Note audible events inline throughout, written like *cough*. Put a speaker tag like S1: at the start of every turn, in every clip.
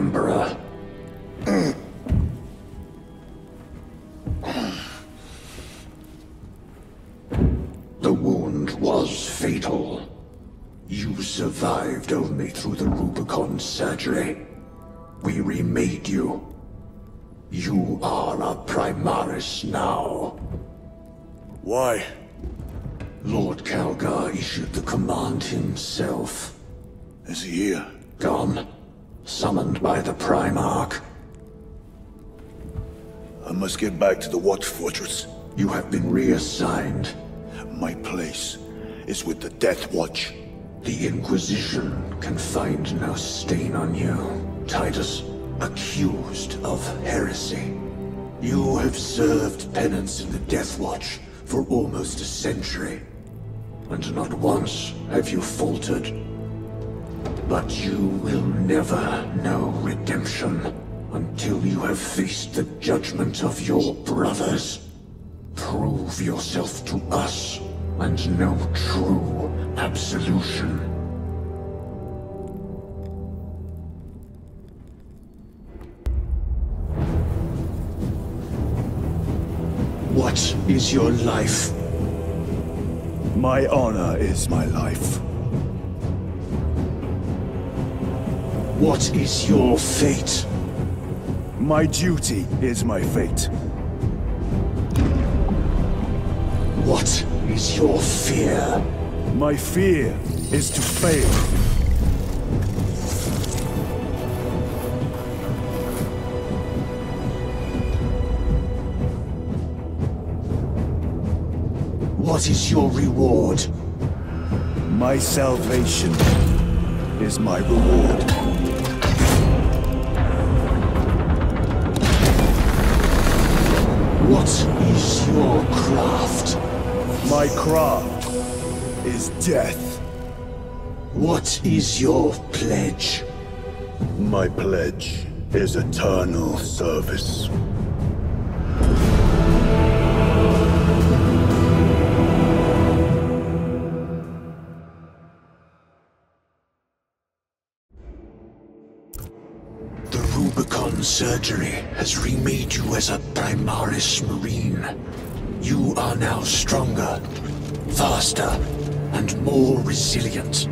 S1: the Emperor. The wound was fatal. You survived only through the Rubicon surgery. We remade you. You are a Primaris now.
S2: Why?
S1: Lord Calgar issued the command himself.
S2: Is he here?
S1: Gone. Summoned by the Primarch.
S2: I must get back to the Watch Fortress.
S1: You have been reassigned.
S2: My place is with the Death Watch.
S1: The Inquisition can find no stain on you, Titus. Accused of heresy. You have served penance in the Death Watch for almost a century. And not once have you faltered. But you will never know redemption until you have faced the judgment of your brothers. Prove yourself to us and know true absolution. What is your life?
S2: My honor is my life.
S1: What is your fate?
S2: My duty is my fate.
S1: What is your fear?
S2: My fear is to fail.
S1: What is your reward?
S2: My salvation is my reward.
S1: Is your craft?
S2: My craft is death.
S1: What is your pledge?
S2: My pledge is eternal service.
S1: Surgery has remade you as a Primaris Marine. You are now stronger, faster, and more resilient.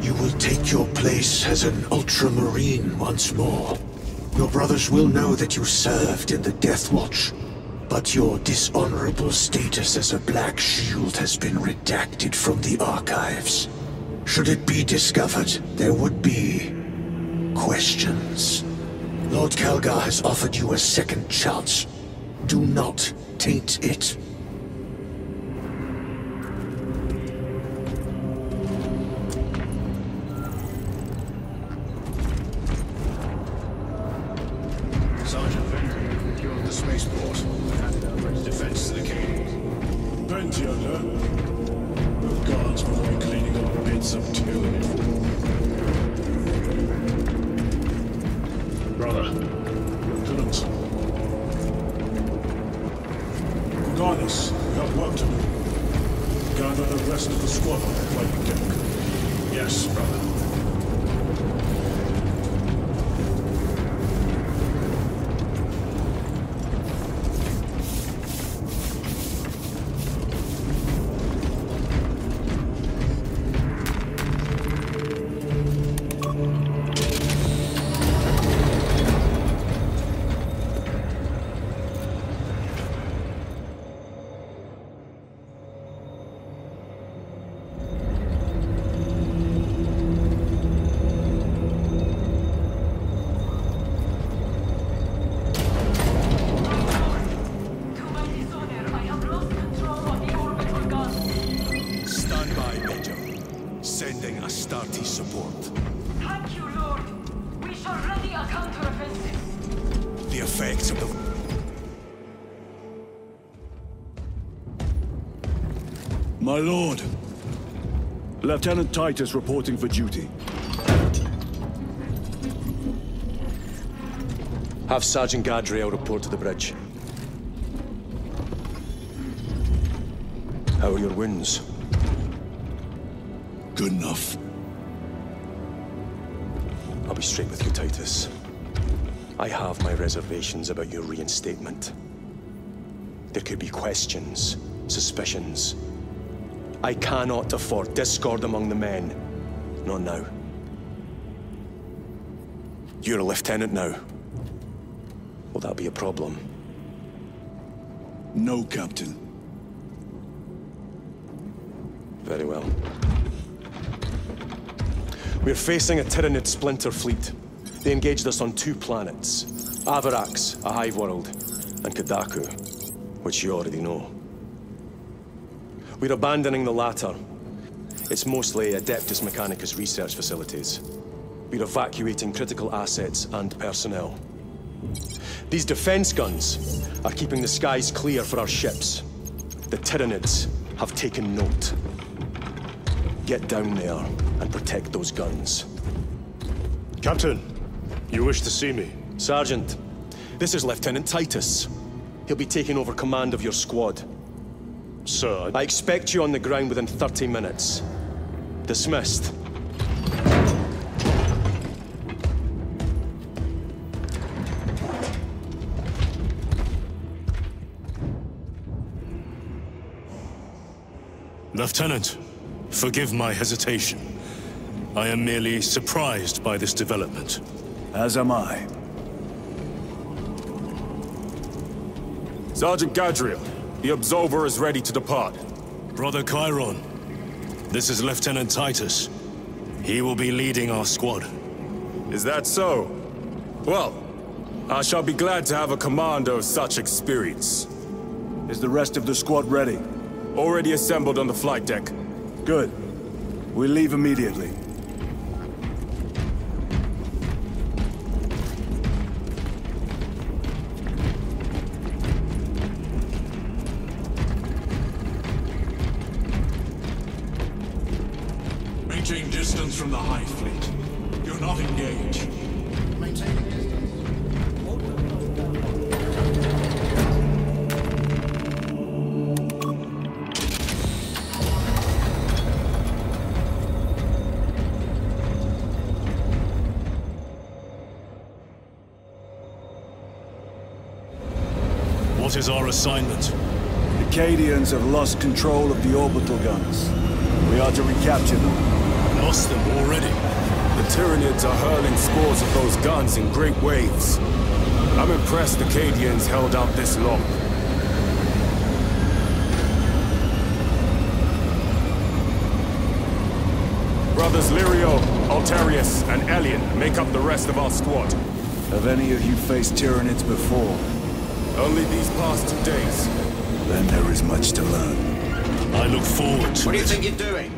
S1: You will take your place as an Ultramarine once more. Your brothers will know that you served in the Death Watch, but your dishonorable status as a Black Shield has been redacted from the archives. Should it be discovered, there would be questions. Lord Calgar has offered you a second chance. Do not taint it.
S3: Sergeant Venner, you're the spaceport. Handed over its defense to the king.
S4: Plenty. The guards will be cleaning up bits of tyranny.
S3: Brother,
S4: Lieutenant. Regardless, we have work to do. Gather the rest of the squad flight deck.
S3: yes, brother.
S2: Lieutenant Titus reporting for duty.
S5: Have Sergeant Gadriel report to the bridge. How are your wounds?
S2: Good enough.
S5: I'll be straight with you, Titus. I have my reservations about your reinstatement. There could be questions, suspicions. I cannot afford discord among the men. Not now. You're a lieutenant now. Will that be a problem?
S2: No, Captain.
S5: Very well. We're facing a Tyranid splinter fleet. They engaged us on two planets. Avarax, a hive world, and Kadaku, which you already know. We're abandoning the latter. It's mostly Adeptus Mechanicus research facilities. We're evacuating critical assets and personnel. These defense guns are keeping the skies clear for our ships. The Tyranids have taken note. Get down there and protect those guns.
S4: Captain, you wish to see me?
S5: Sergeant, this is Lieutenant Titus. He'll be taking over command of your squad.
S4: Sir,
S5: I expect you on the ground within 30 minutes. Dismissed.
S4: Lieutenant, forgive my hesitation. I am merely surprised by this development.
S2: As am I.
S6: Sergeant Gadriel, the Absolver is ready to depart.
S4: Brother Chairon, this is Lieutenant Titus. He will be leading our squad.
S6: Is that so? Well, I shall be glad to have a commander of such experience.
S2: Is the rest of the squad ready?
S6: Already assembled on the flight deck.
S2: Good. We leave immediately.
S4: What is our assignment?
S2: The Cadians have lost control of the orbital guns. We are to recapture them.
S4: Lost them already.
S6: The Tyranids are hurling scores of those guns in great waves. I'm impressed the Cadians held out this long. Brothers Lirio, Altarius, and Elian make up the rest of our squad.
S2: Have any of you faced Tyranids before?
S6: Only these past two days.
S2: Then there is much to learn.
S4: I look forward to
S7: What do you
S4: it.
S7: think you're doing?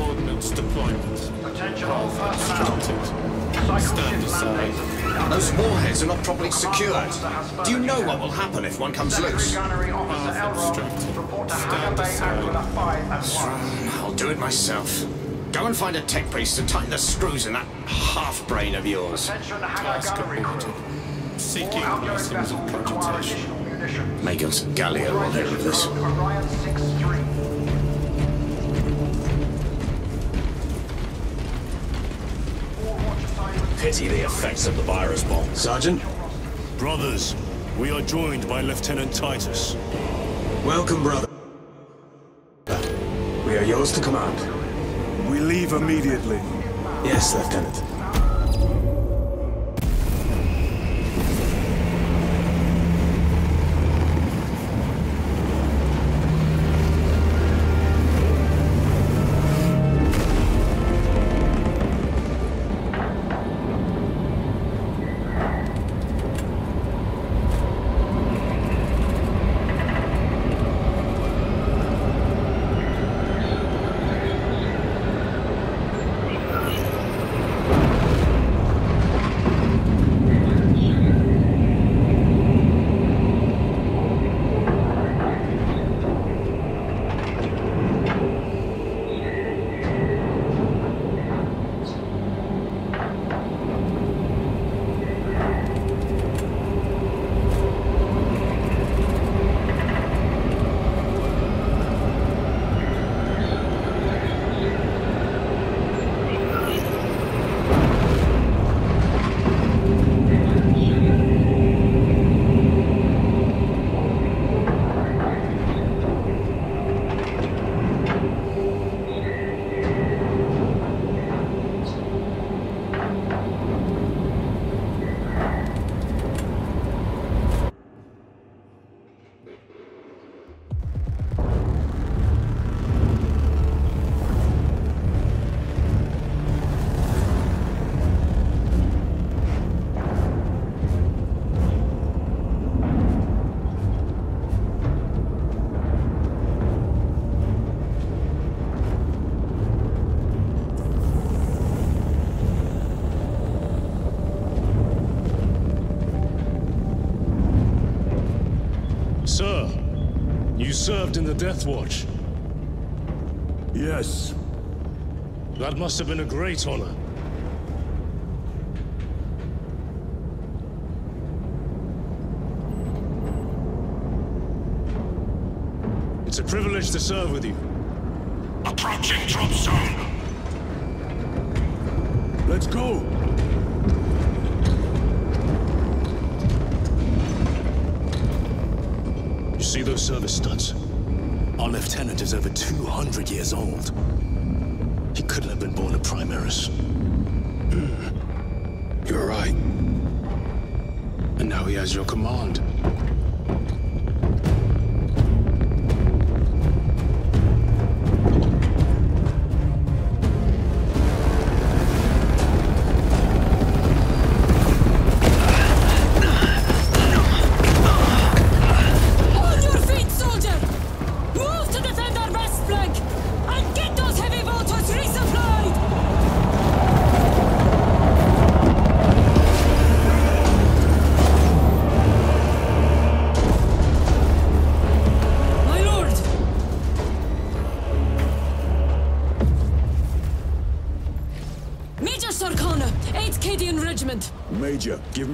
S3: Ordnance deployment.
S8: Potential all personnel. Cycle shift mandates have been
S7: Those warheads are not properly secured. Do you know what will happen if one comes
S8: Secondary
S7: loose?
S8: Gunnery Officer Elrond, report to Hangar Bay Aquila 5 at once.
S7: I'll do it myself. Go and find a tech priest to tighten the screws in that half-brain of yours.
S8: Attention Hangar Gunnery crew. All outgoing vessels require additional munitions.
S7: Magos Gallia will hear of this.
S8: Orion 6-3. All watch assignments
S7: Pity the effects of the virus bomb.
S5: Sergeant?
S4: Brothers, we are joined by Lieutenant Titus.
S7: Welcome, brother.
S5: We are yours to command.
S2: We leave immediately.
S5: Yes, Lieutenant.
S4: Served in the Death Watch.
S2: Yes.
S4: That must have been a great honor. It's a privilege to serve with you.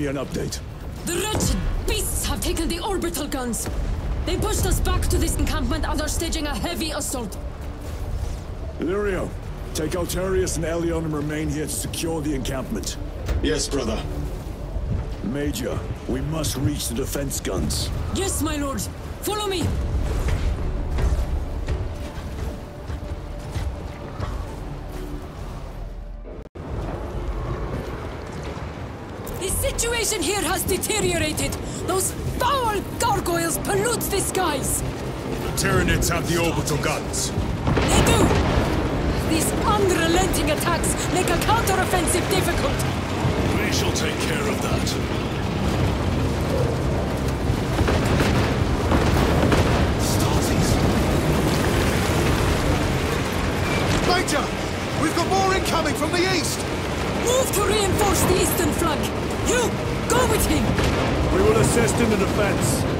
S2: Me an update.
S8: The wretched beasts have taken the orbital guns. They pushed us back to this encampment and are staging a heavy assault.
S2: Illyrio, take Altarius and Elion and remain here to secure the encampment.
S7: Yes, brother.
S2: Major, we must reach the defense guns.
S8: Yes, my lord. Follow me. Situation here has deteriorated. Those foul gargoyles pollute the skies.
S6: The Tyranids have the orbital guns.
S8: They do. These unrelenting attacks make a counteroffensive difficult.
S4: We shall take care of that.
S9: Major! We've got more incoming from the east!
S8: Move to reinforce the eastern flank. You,
S2: We will assist in the defense.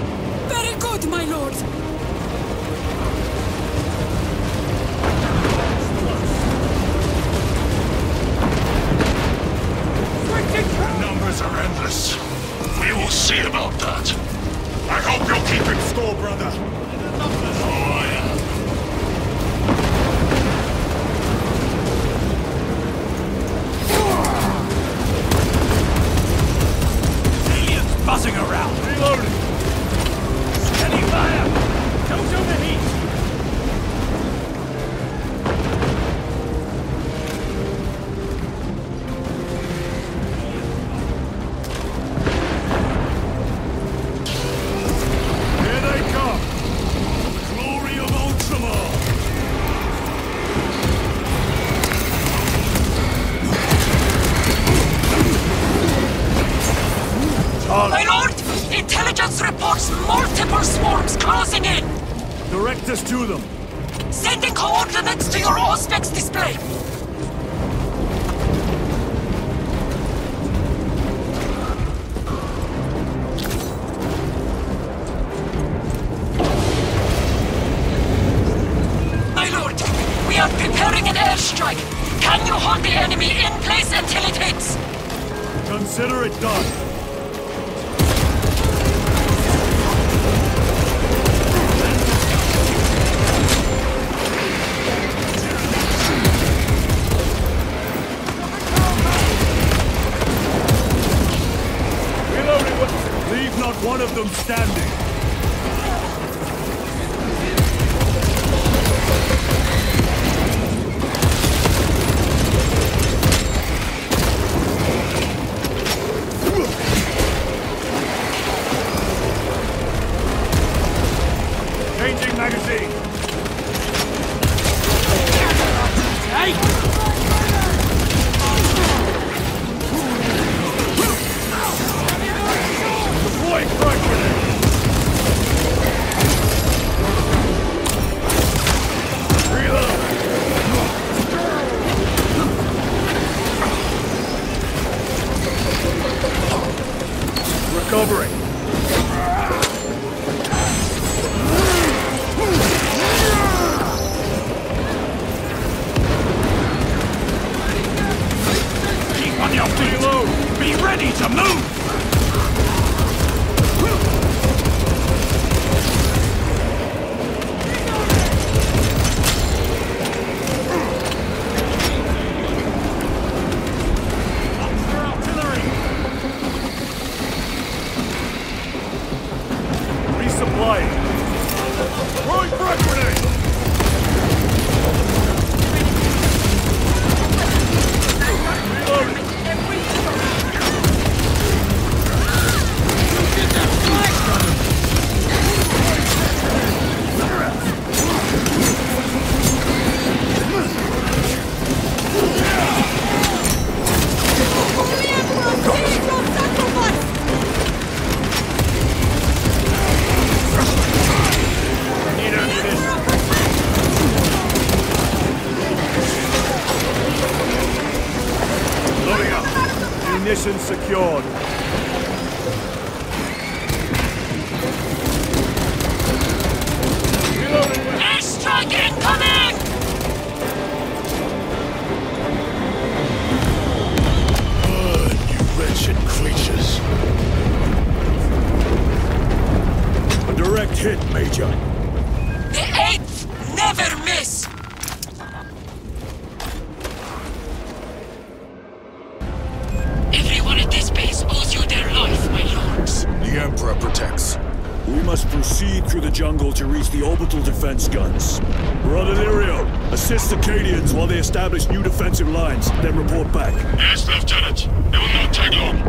S2: Establish new defensive lines, then report back.
S3: Yes, Lieutenant. It will not take long.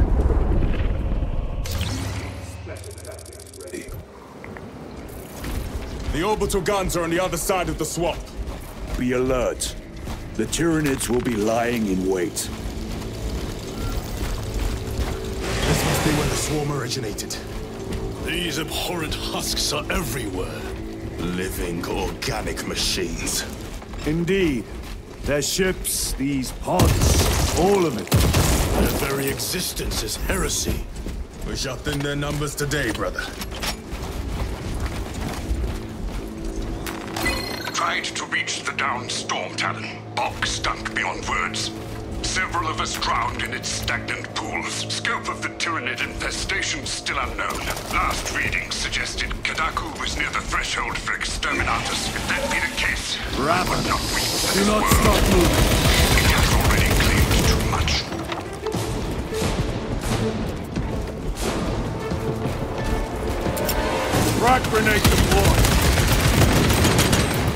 S6: The orbital guns are on the other side of the swamp.
S2: Be alert. The Tyranids will be lying in wait.
S3: This must be where the swarm originated. These abhorrent husks are everywhere. Living organic machines.
S2: Indeed. Their ships, these pods, all of it.
S3: Their very existence is heresy.
S6: We shall thin their numbers today, brother.
S3: Tried to reach the downed storm talon. Bog stunk beyond words. Several of us drowned in its stagnant pools. Scope of the Tyranid infestation still unknown. Last readings suggested Kadaku was near the threshold for exterminatus. If that be the case, I would not weep for
S2: Do not
S3: world.
S2: stop moving.
S3: It has already claimed too much.
S2: Frag grenade deployed.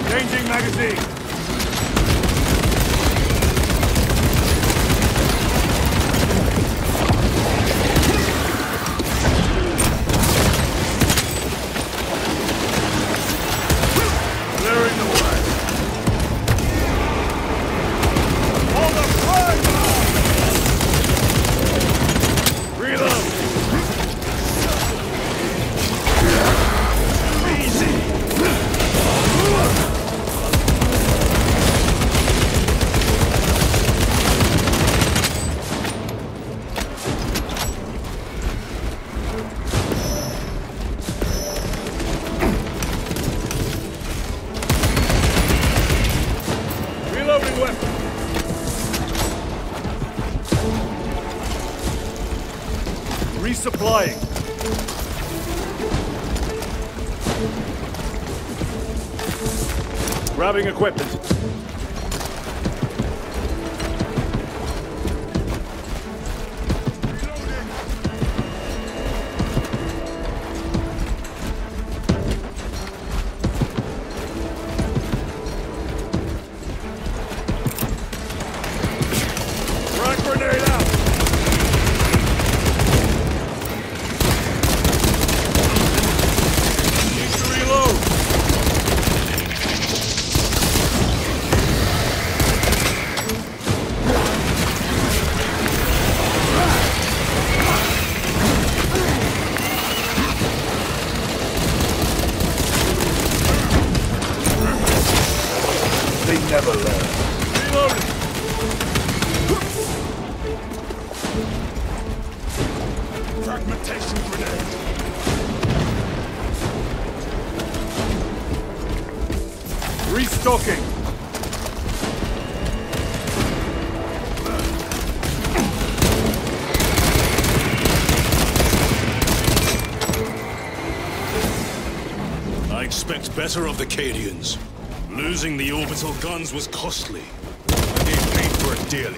S2: Changing magazine. Resupplying. Grabbing equipment.
S4: Better of the Cadians. Losing the orbital guns was costly. They paid for it dearly.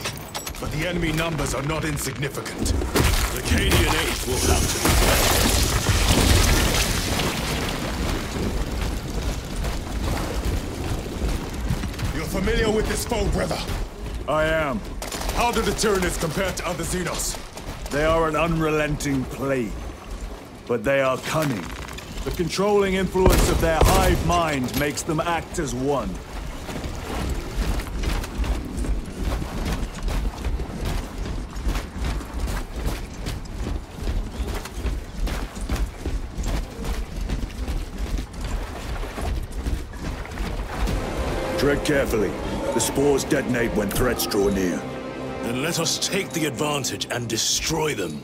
S6: But the enemy numbers are not insignificant.
S4: The Cadian 8 will have to be
S6: You're familiar with this foe, brother?
S2: I am.
S6: How do the Tyranids compare to other Xenos?
S2: They are an unrelenting plague. But they are cunning. The controlling influence of their hive mind makes them act as one. Tread carefully. The spores detonate when threats draw near.
S4: Then let us take the advantage and destroy them.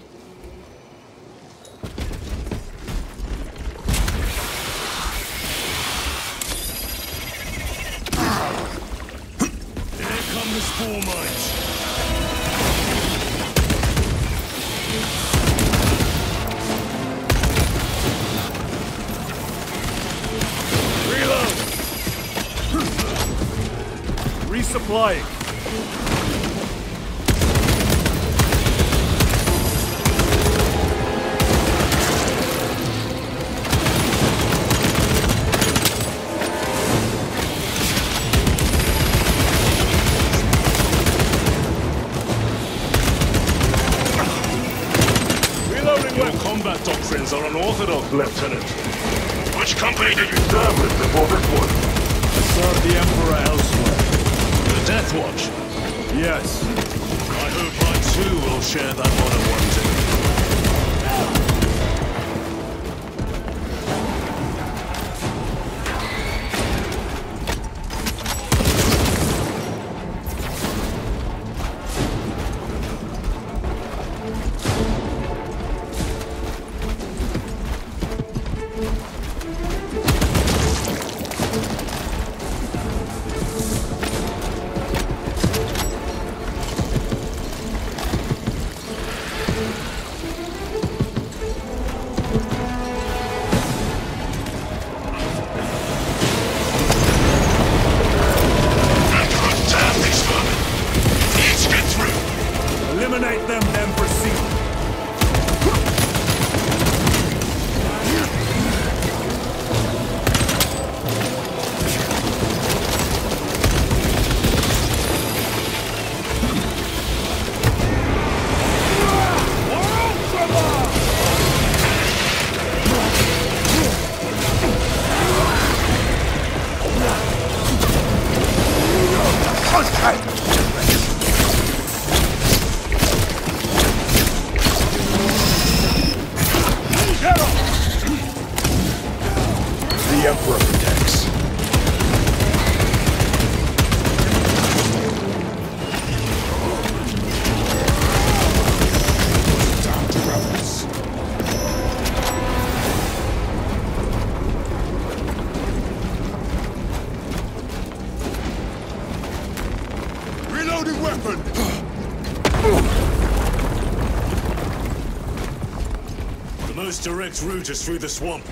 S4: Is through the swamp.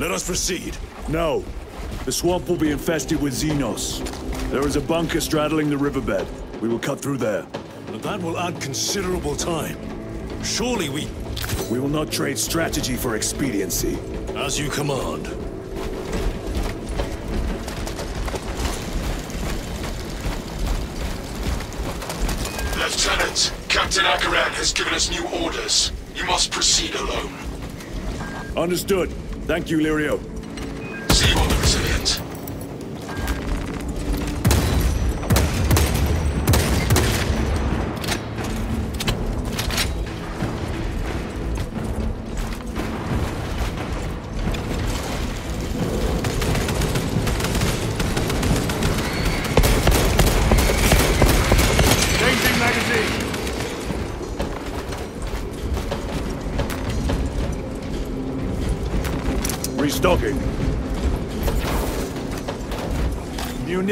S4: Let us proceed.
S2: No. The swamp will be infested with Xenos. There is a bunker straddling the riverbed. We will cut through there.
S4: But that will add considerable time. Surely we...
S2: We will not trade strategy for expediency.
S4: As you command.
S3: Lieutenant, Captain Acheran has given us new orders. You must proceed alone.
S2: Understood. Thank you, Lirio.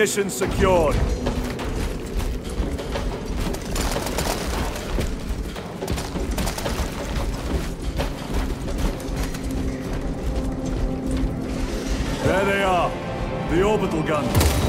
S2: Position secured. There they are, the orbital guns.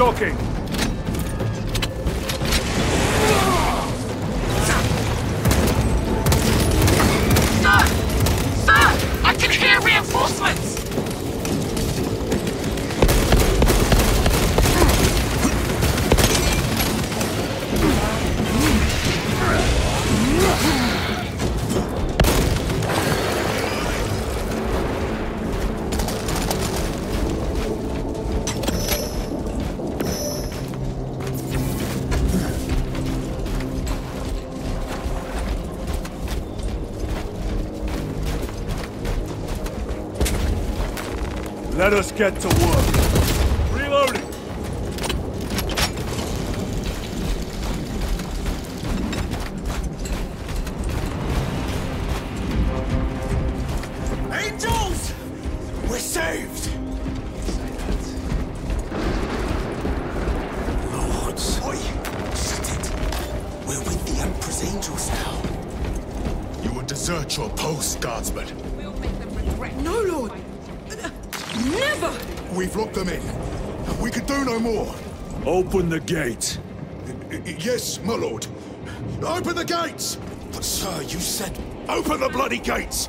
S10: stalking.
S2: Let us get to work.
S11: The
S6: gate.
S4: Yes, my lord. Open the gates! But sir, you said... Open the bloody gates!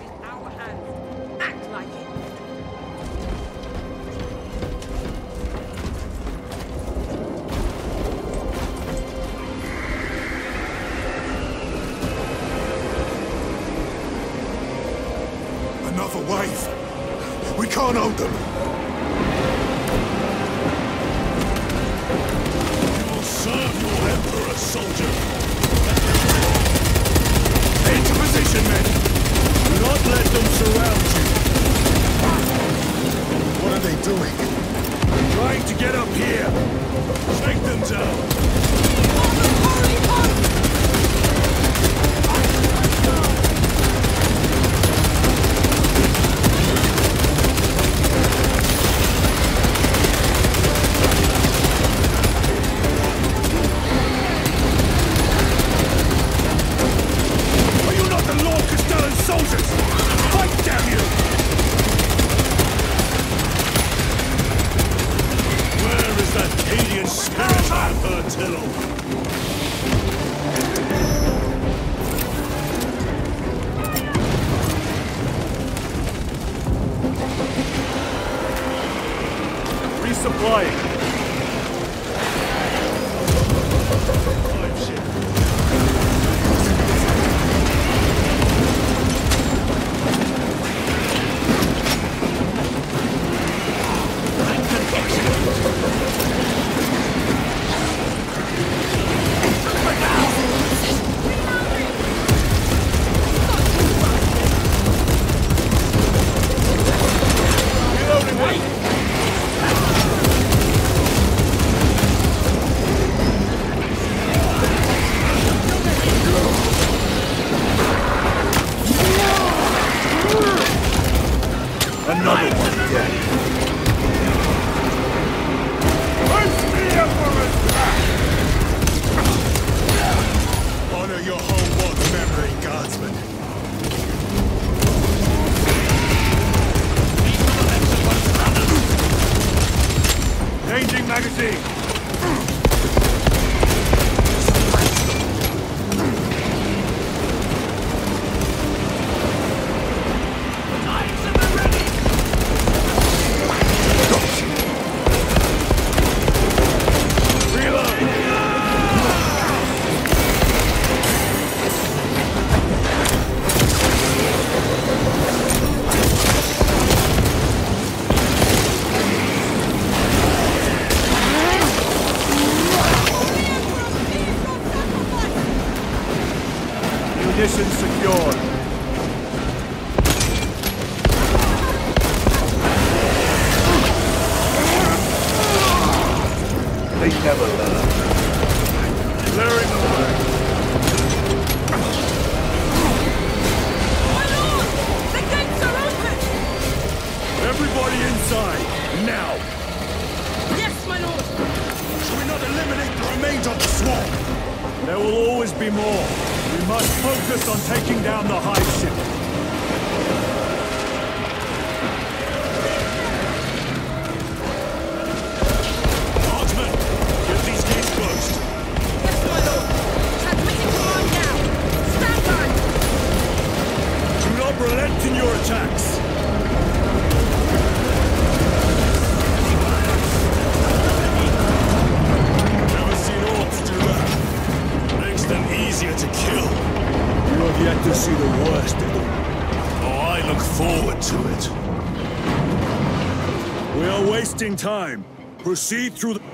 S2: Time. Proceed through the...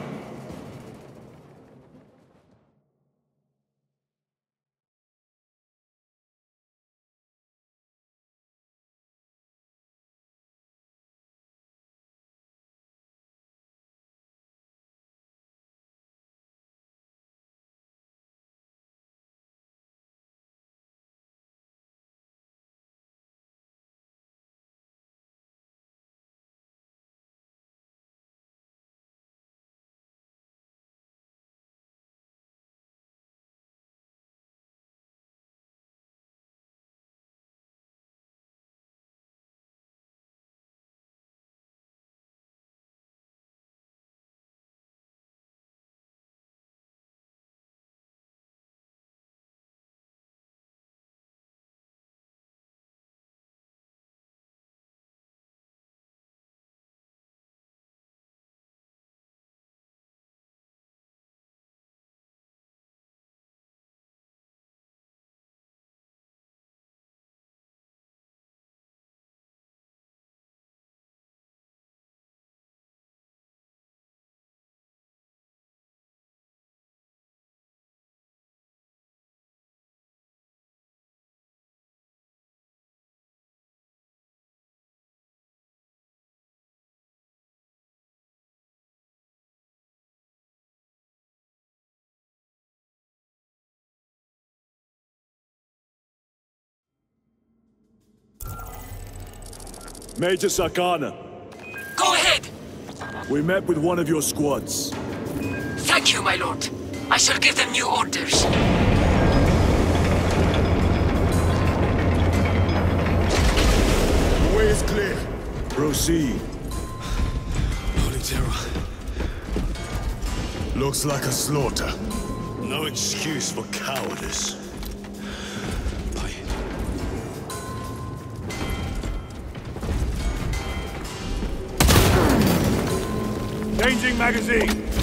S2: Major Sarkana,
S10: Go ahead!
S2: we met with one of your squads.
S10: Thank you, my lord. I shall give them new orders.
S6: The way is clear.
S2: Proceed.
S6: Holy terror. Looks like a slaughter. No excuse for cowardice.
S2: Changing magazine.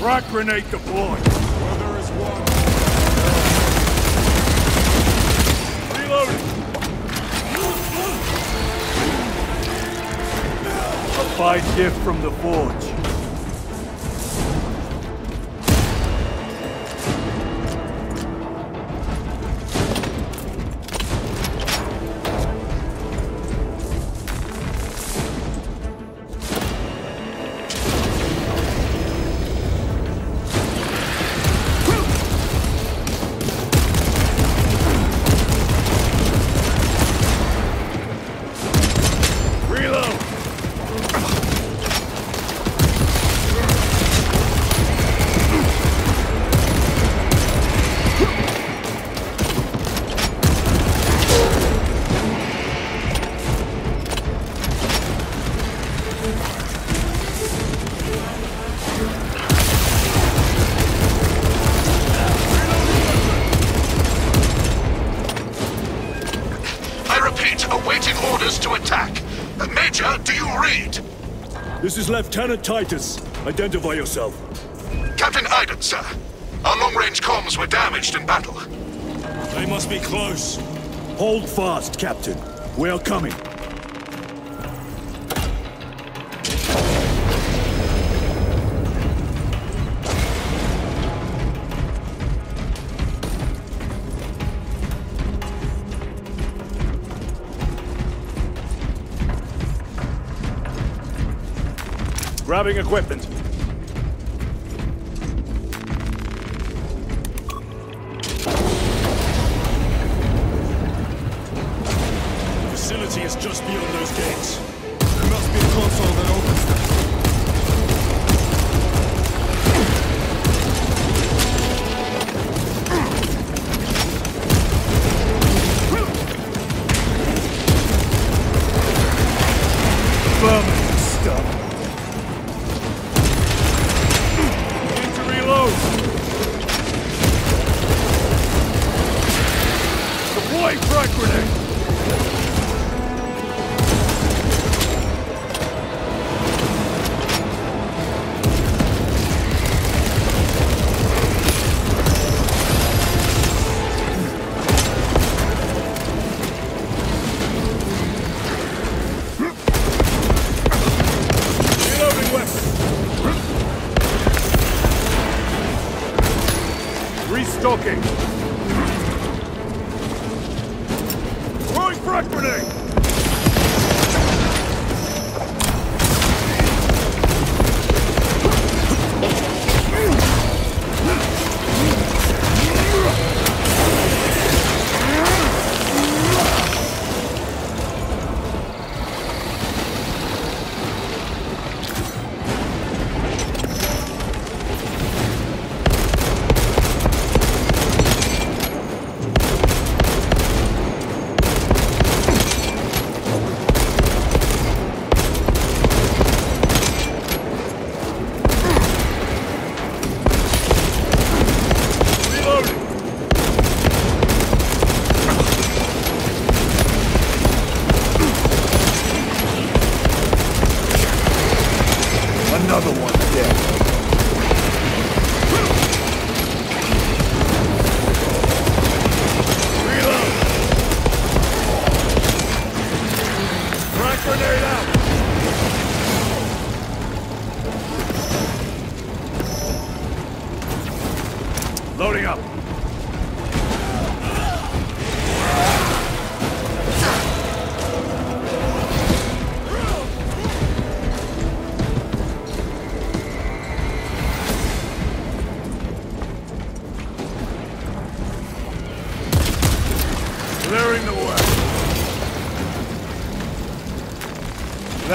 S2: Krak grenade deployed.
S6: Well, there is one.
S2: Reloading. A five gift from the forge.
S4: Lieutenant Titus, identify yourself.
S3: Captain Iden, sir. Our long-range comms were damaged in battle.
S4: They must be close. Hold fast, Captain. We are coming.
S2: Grabbing equipment.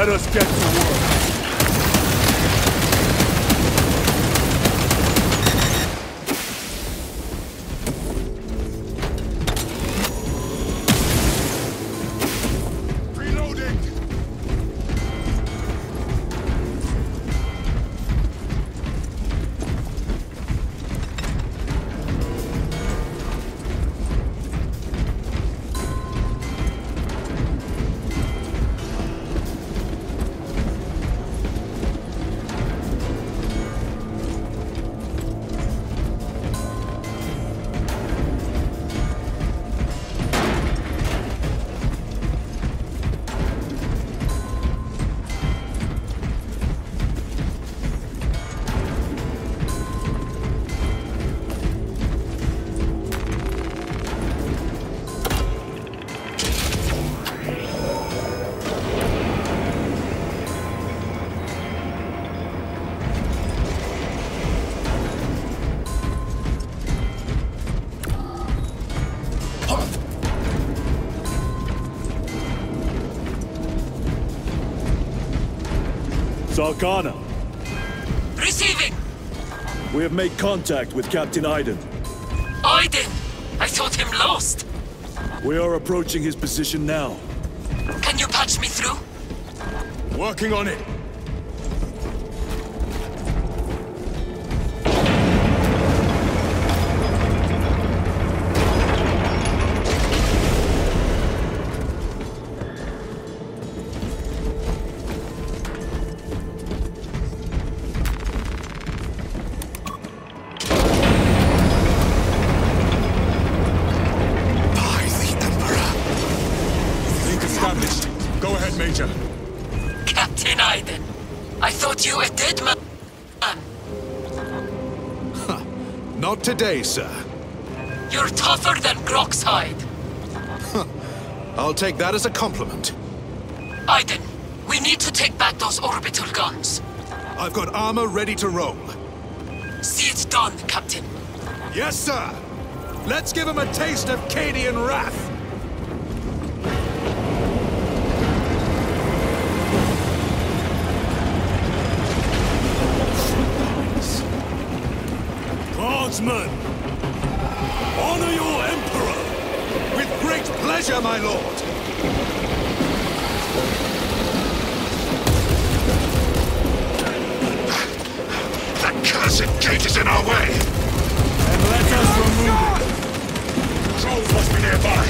S2: Let us get Sarkana,
S10: Receiving!
S2: we have made contact with Captain Iden.
S10: Aiden! I thought him lost.
S2: We are approaching his position now.
S10: Can you patch me through?
S9: Working on it. Today, sir.
S10: You're tougher than Grox's hide. *laughs*
S9: I'll take that as a compliment.
S10: Aiden, we need to take back those orbital guns.
S9: I've got armor ready to roll.
S10: See it done, Captain.
S9: Yes, sir. Let's give him a taste of Cadian wrath.
S2: Guardsmen! Honor your Emperor!
S9: With great pleasure, my lord.
S3: That cursed gate is in our way!
S2: And let us remove it!
S3: Trolls must be nearby!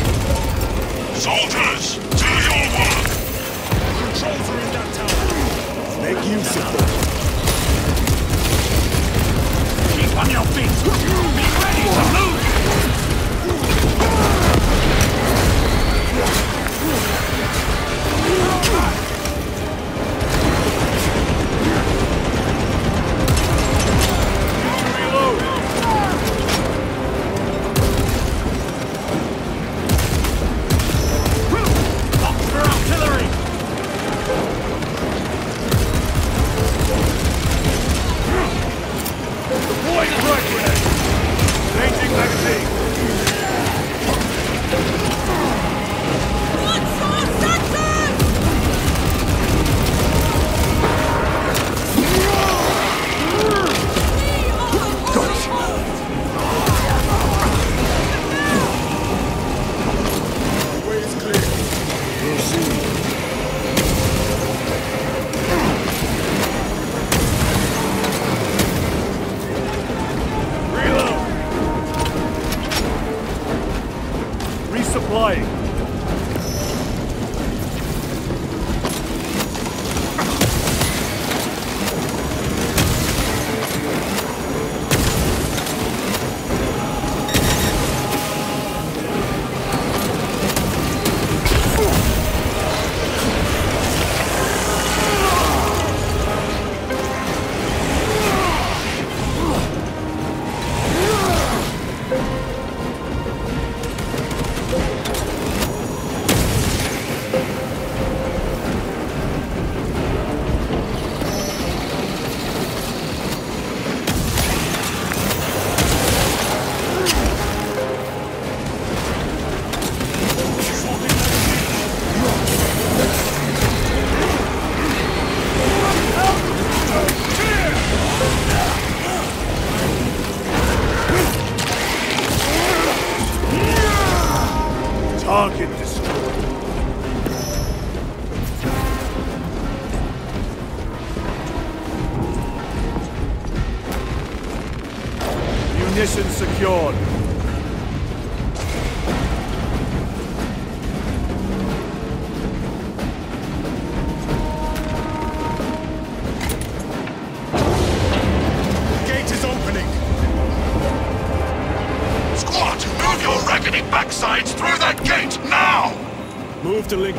S3: Soldiers, do your work!
S2: Controls are in that tower! Make use of them!
S3: Keep on your feet! Be ready to move!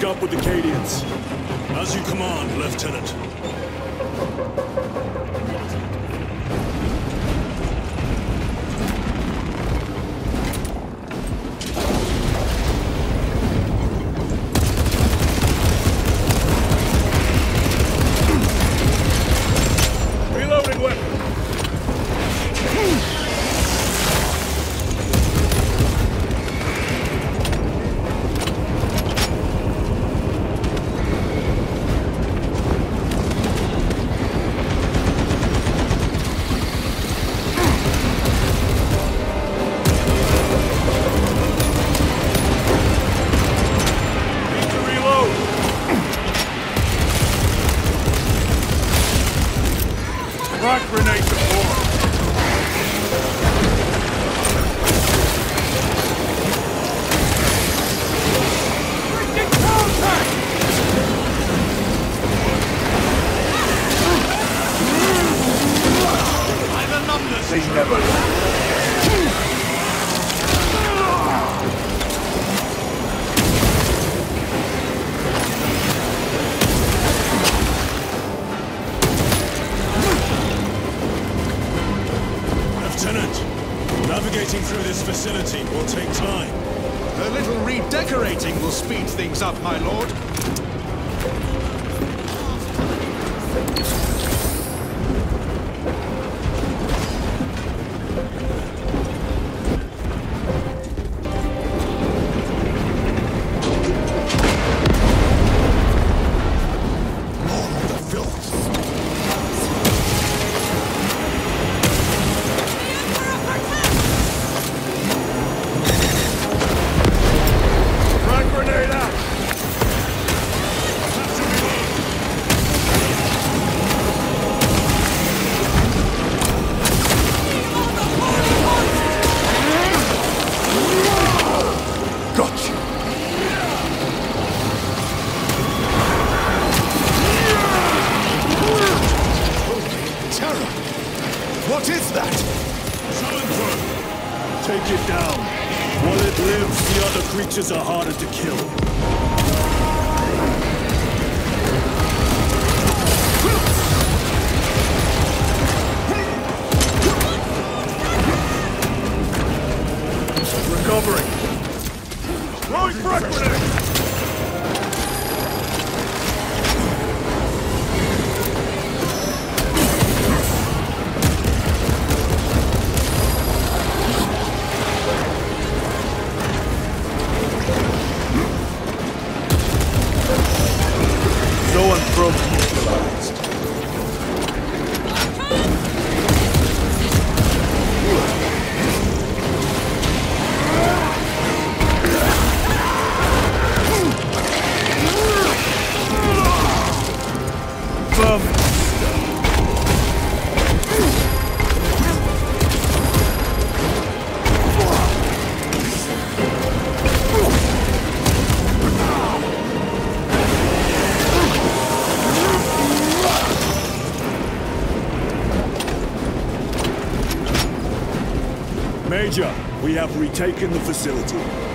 S2: Up with the have retaken the facility.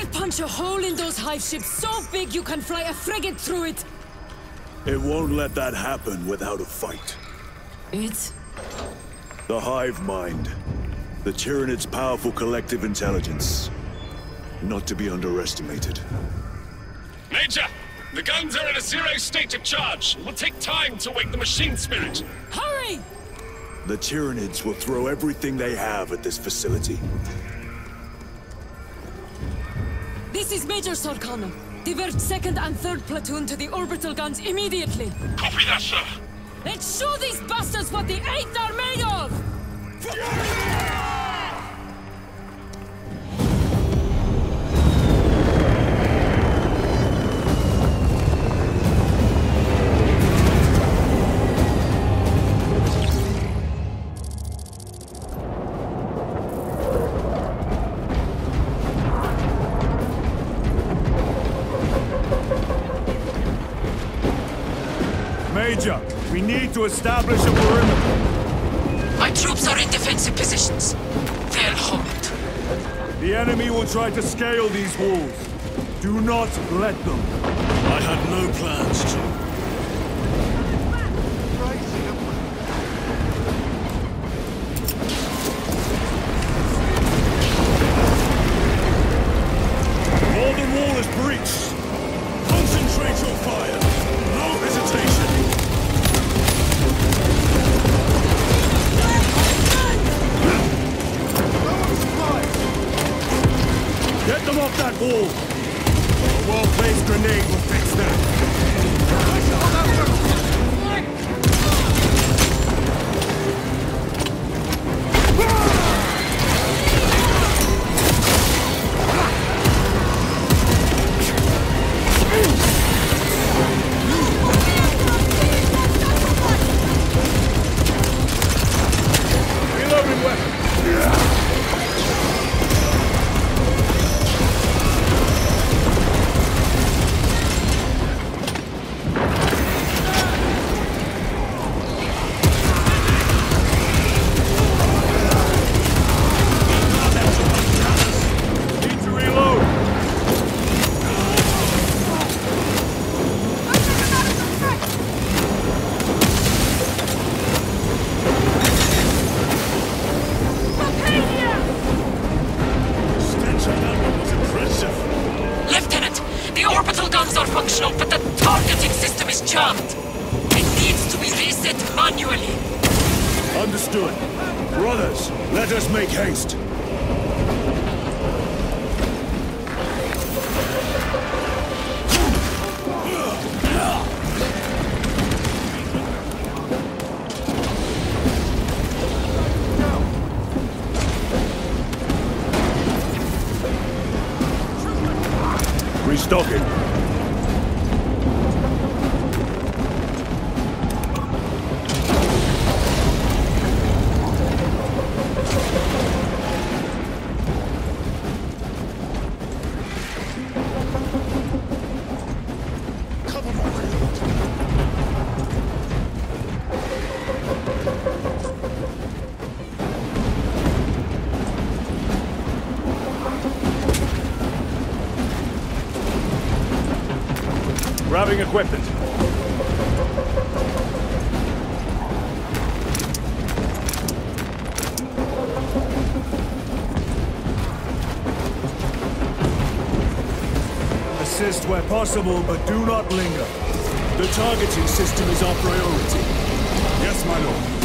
S8: We'll punch a hole in those hive ships so big you can fly a frigate through it!
S2: It won't let that happen without a fight.
S8: It's...
S2: The Hive Mind. The Tyranid's powerful collective intelligence. Not to be underestimated.
S12: Major! The guns are in a zero state of charge. It will take time to wake the machine spirit.
S8: Hurry!
S2: The Tyranids will throw everything they have at this facility.
S8: This is Major Sarkana. Divert second and third platoon to the orbital guns immediately.
S12: Copy that, sir.
S8: Let's show these bastards what the Eighth are made of!
S13: To establish a perimeter.
S8: My troops are in defensive positions. They'll hold.
S13: The enemy will try to scale these walls. Do not let them.
S2: I had no plans to.
S14: Equipment. Assist where possible, but do not linger. The targeting system is our priority. Yes, my lord.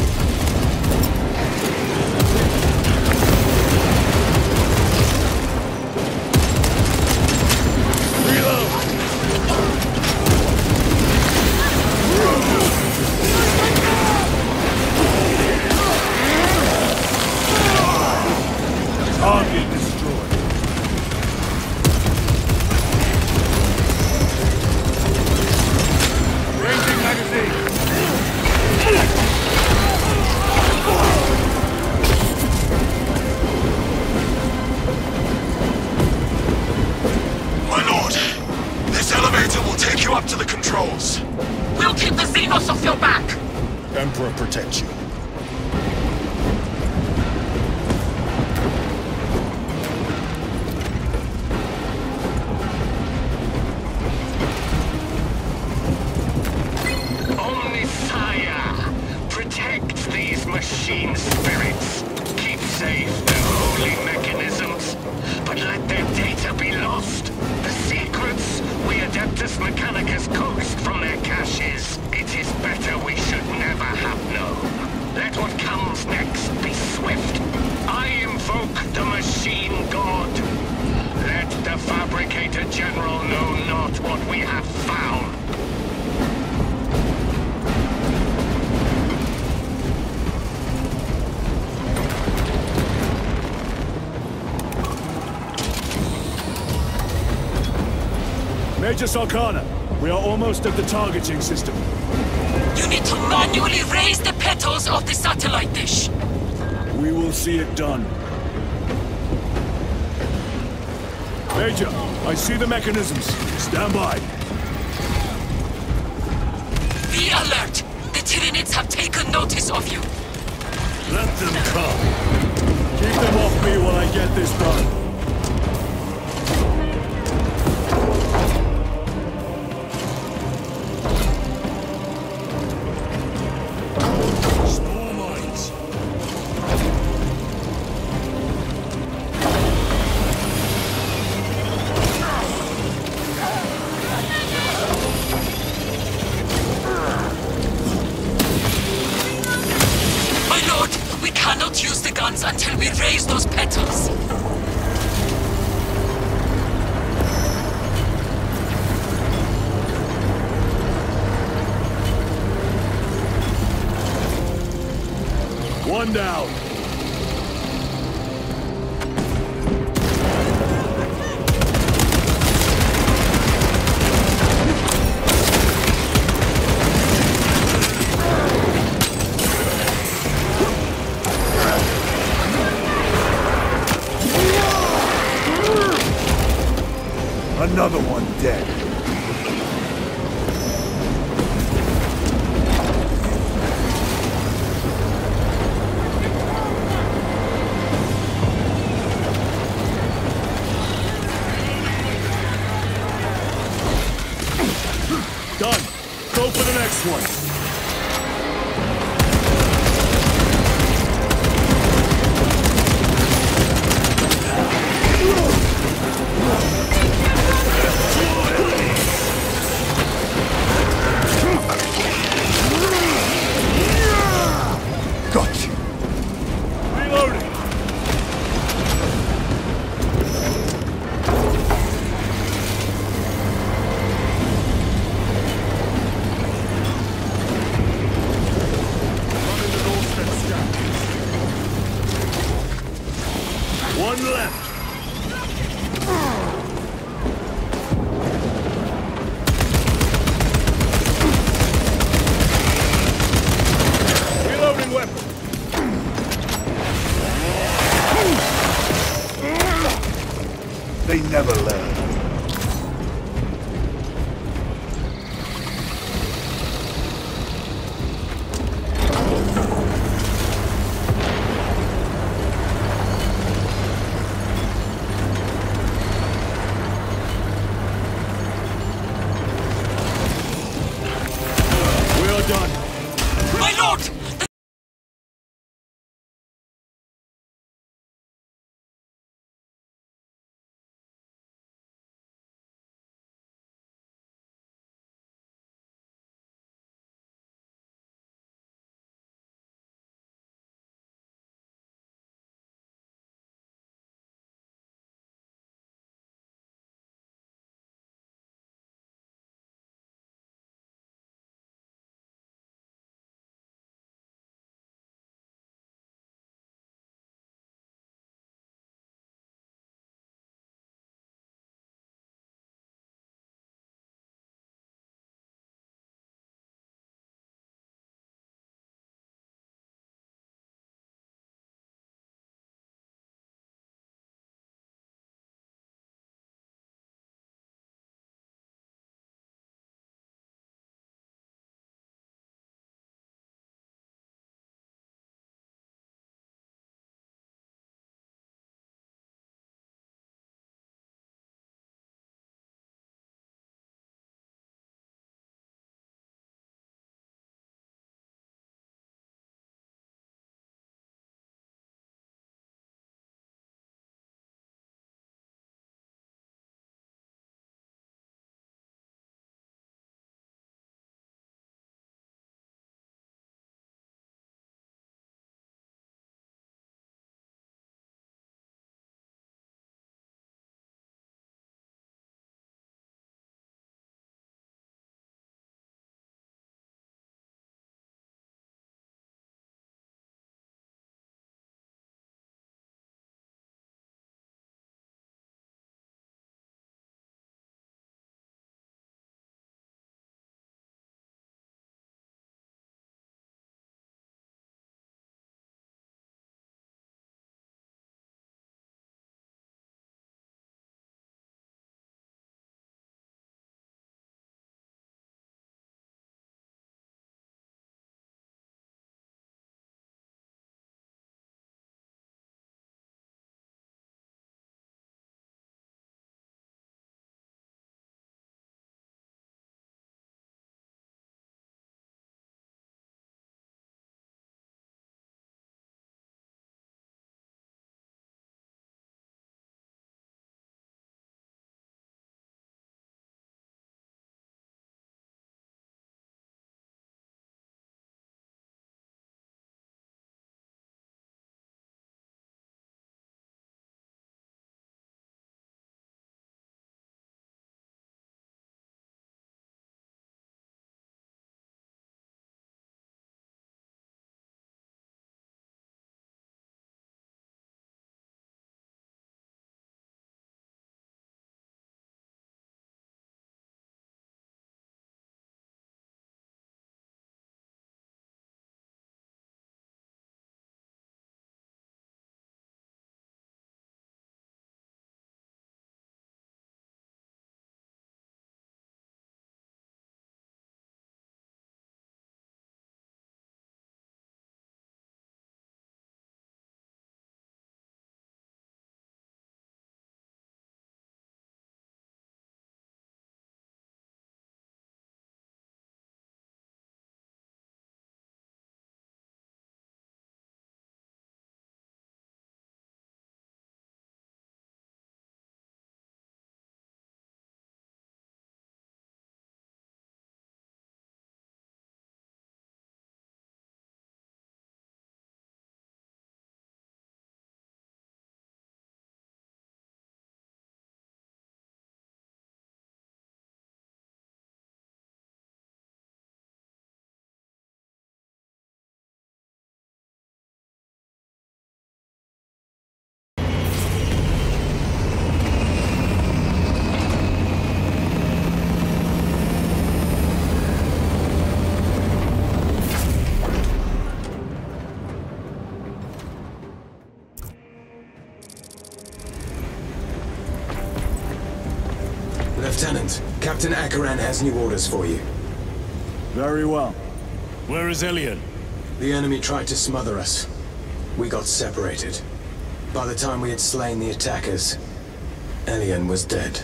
S14: Major Sarkana, we are almost at the targeting system.
S10: You need to manually raise the petals of the satellite dish.
S14: We will see it done. Major, I see the mechanisms. Stand by.
S10: Be alert! The Tyranids have taken notice of you.
S14: Let them come. Keep them off me while I get this done. One left.
S5: Captain Acheran has new orders for you.
S2: Very well.
S4: Where is Elian?
S5: The enemy tried to smother us. We got separated. By the time we had slain the attackers, Elian was dead.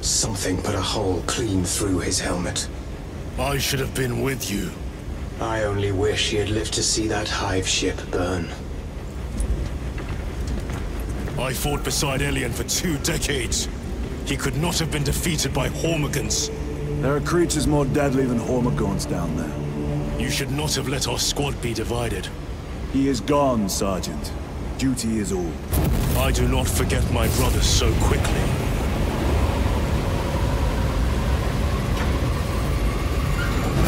S5: Something put a hole clean through his helmet.
S4: I should have been with you.
S5: I only wish he had lived to see that hive ship burn.
S4: I fought beside Elian for two decades. He could not have been defeated by Hormagaunts.
S2: There are creatures more deadly than Hormagaunts down there.
S4: You should not have let our squad be divided.
S2: He is gone, Sergeant. Duty is all.
S4: I do not forget my brothers so quickly.